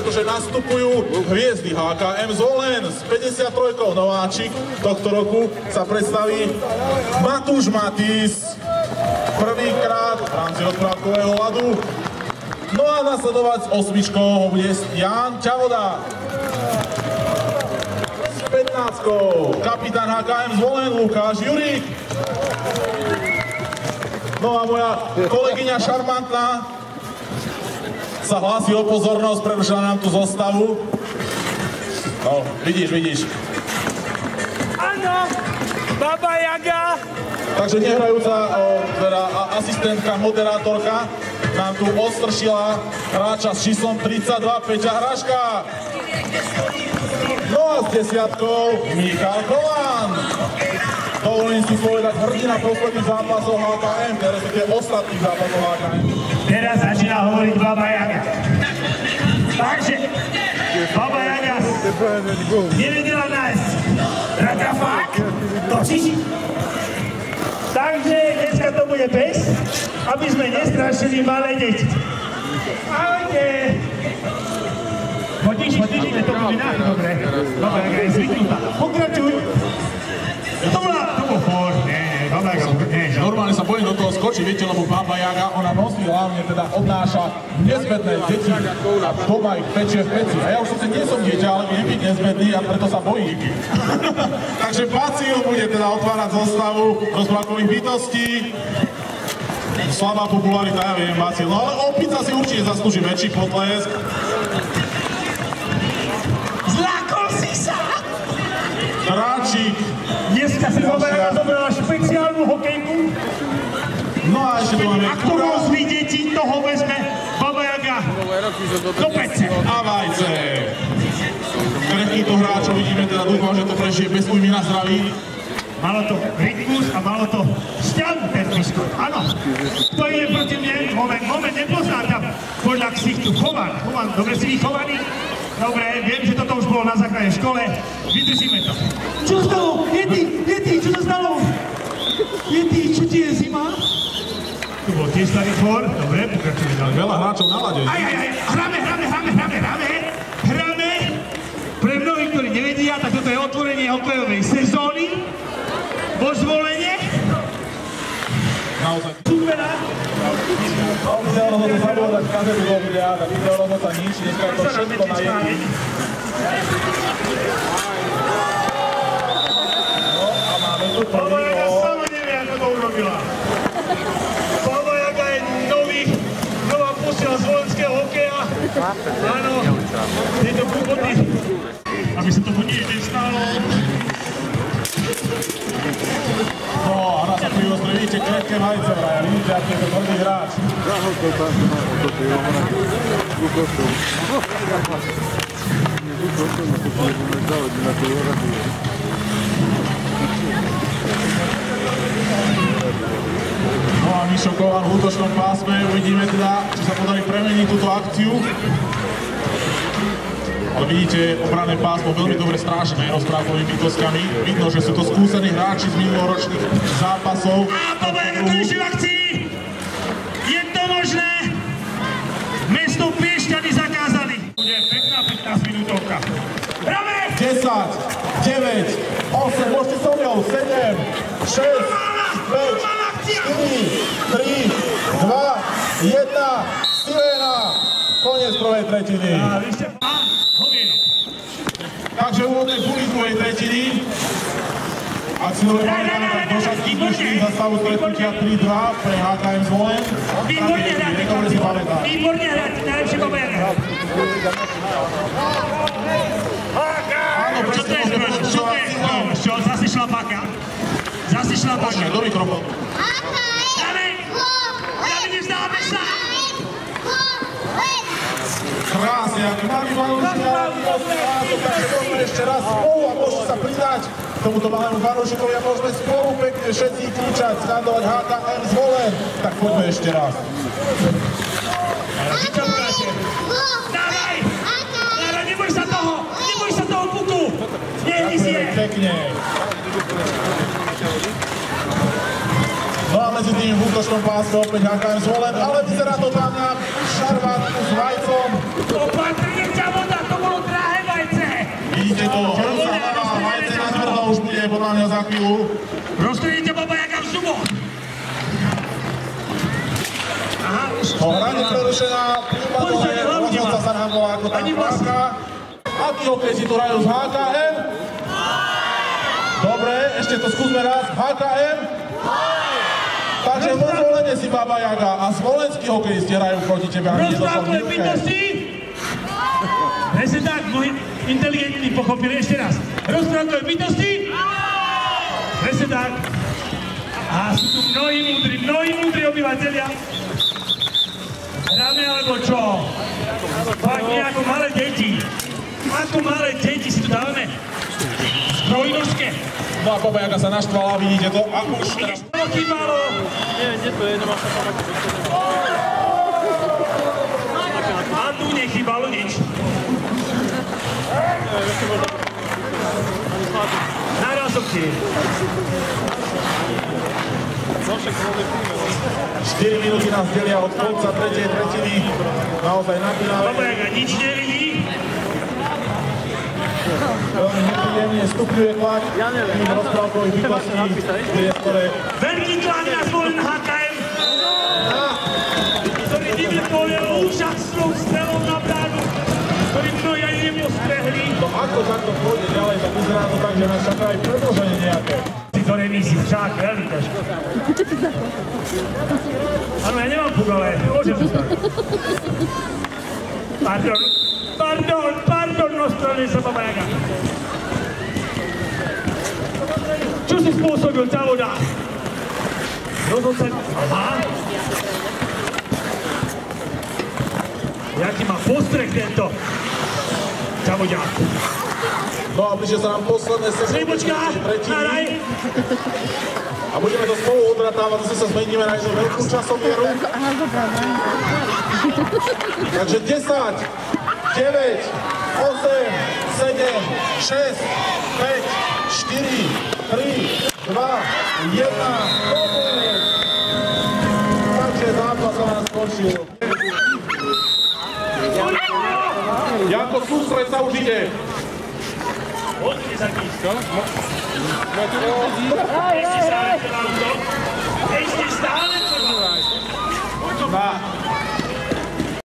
pretože nastupujú hviezdy HKM Zvolen s 53 nováčik tohto roku sa predstaví Matúš Matis prvýkrát v rámci odprávkového ľadu. No a nasledovať s osmičkou bude Jan Čavoda. S 15 kapitán HKM Zvolen Lukáš Jurík. No a moja kolegyňa šarmantná sa hlási o pozornosť, prerušila nám tú zostavu. No, vidíš, vidíš. Áno, Baba Jaga. Takže nehrajúca o, teda, asistentka, moderátorka nám tu odstršila hráča s číslom 32, Peťa Hraška. No a s desiatkou Michal Kolán. Dovolím si povedať hrdina posledných zápasov HKM, tie ostatných zápasov HKM. Teraz začína hovoriť Baba Jaga. Nájsť rakafák, točíš? Takže dneska to bude bez, aby sme nestrašili malé deti. Ahojte! Chodíš, ide to bude náš, dobre. Jaga je zvyknutá. Pokračuj. To bola, to bol for, nie, nie, Baba Jaga, nie, že Normálne sa bojím do toho skočiť, viete, lebo Baba Jaga, ona nosí hlavne, teda odnáša nezbedné deti a doma ich pečie v peci. A ja už síce nie som dieťa, ale viem byť nezbedný a preto sa bojím. Takže Bacil bude teda otvárať zostavu rozprávkových bytostí. Slabá popularita, ja viem, Bacil. No ale opica si určite zaslúži väčší potlesk. Zlákol si sa! Dráčik. Dneska si zoberala, zoberala špeciálnu Ak to rozví deti, toho vezme Baba Jaga do pece. a Vajce. Krehkýto hráčov vidíme, teda dúfam, že to prežije bez újmy na zdraví. Malo to rytmus a malo to vzťahu ten biskot. Áno, to je proti mne. Moment, moment, nepoznám tam podľa ksichtu. Chovan, chovan, dobre si vychovaný? Dobre, viem, že toto už bolo na základnej škole. Vydržíme to. Čo stalo? Jety, Jety, čo sa stalo? Jety, čo ti je zima? Tu bol tiež starý tvor. Dobre, pokračujeme ďalej. Veľa hráčov na lade. Aj, aj, aj, hráme, hráme, hráme, hráme, hráme, hráme. Pre mnohých, ktorí nevedia, tak toto je otvorenie hokejovej sezóny. Vo zvolenie. Naozaj. Supera. Video rozhodne zabúdať kazetu do videa, tak video rozhodne nič, dneska je to všetko na jedný. No a máme tu Baba prvý na sa prívozme, vidíte krehké vajce vraj, vidíte, aký je to tvrdý hráč. No a Mišo Kovan v útočnom pásme, uvidíme teda, či sa podarí premeniť túto akciu. Ale vidíte, obranné pásmo veľmi dobre strážené rozprávkovými bytoskami. Vidno, že sú to skúsení hráči z minuloročných zápasov. A Jaga konečne v akcii! Je to možné? Mesto Piešťany zakázali. Bude pekná 15 minútovka. Hráme! 10, 9, 8, môžete so mnou, 7, 6, 5, 4, 3, 2, 1, sirena! Koniec prvej tretiny. A vy ste... A, hovieno. Takže úvodné púly druhej tretiny. Ak si dobre pamätáme, tak došatky prišli za stavu stretnutia 3-2 pre HKM Zvolen. Výborne hráte, Dobre si pamätám. Výborne hráte, najlepšie Baba Jaga. Áno, Čo to presne je môžeme zbroj? Čo to pokračovať je? signál. No, Čo, zase šlapáka? Zase šlapáka. Počkaj, do mikrofónu. Hráme! Hráme, nevzdáme sa! Krásne, ak mali môžeme ešte raz spolu a môžete sa pridať k tomuto malému fanúšikovi a môžeme spolu pekne všetci kričať, skandovať HKM zvolen. Tak poďme ešte raz. Vy čo hráte? Dávaj! Dávaj, neboj sa toho! Neboj sa toho puku! Si je! Ďakujeme pekne tým v útočnom páse opäť Hakan Žvolen, ale vyzerá to tam na šarvátku s vajcom. Opatrne ťa voda, to bolo drahé vajce. Vidíte to, hrv sa hrá, vajce na tvrdo už bude podľa mňa za chvíľu. Rozstredíte baba jaka v zubo. Aha, už... Hranie prerušená, prípadové, rozhodca sa nám bola ako tam páka. Aký hokej si tu hrajú z HKM? Dobre, ešte to skúsme raz. HKM? HKM! Takže vo zvolenie si Baba Jaga a slovenskí hokejisti hrajú proti tebe. rozprávkové bytosti. Presne tak, moji inteligentní pochopili ešte raz. Rozprávkové bytosti. Presne tak. A sú tu mnohí múdri, mnohí múdri obyvateľia. Hráme alebo čo? Fakt ako malé deti. Ako malé deti si. No Baba Jaga sa naštvala, vidíte to. A už teraz To chýbalo. A tu nechýbalo nič. Ti. 4 minúty nás delia od konca tretej tretiny. Naozaj napínavé. Baba Jaga nič nevidí. Stupňuje tlak tým rozprávkových bytostí, ktoré Veľký tlak na zvolen HKM. Ktorý vyvrcholil úžasnou strelou na bránu. Ktorý mnohí ani nepostrehli. No ako takto pôjde ďalej, tak vyzerá to tak, že nás čaká aj predloženie nejaké. Si to nemyslí, však, veľmi ťažko. Áno, ja nemám puk, ale môžem to stať. Pardon, pardon, pardon, ospravedlňujem sa, Baba Jaga. Čo si spôsobil, Čavoda? Rozhodca... Aha. Jaký má postreh tento Čavodiak. No a blíže sa nám posledné sekundy. Slibočka, tretiny. hraj. A budeme to spolu odratávať, zase sa zmeníme na jednu veľkú časomieru. Takže 10, 9, 8, 7, 6, 5, 4, 3, 2, 1, koniec. Takže zápas sa nás skončil. Janko, sústreď sa už ide. Odkne sa nízko. Ešte stále to. Na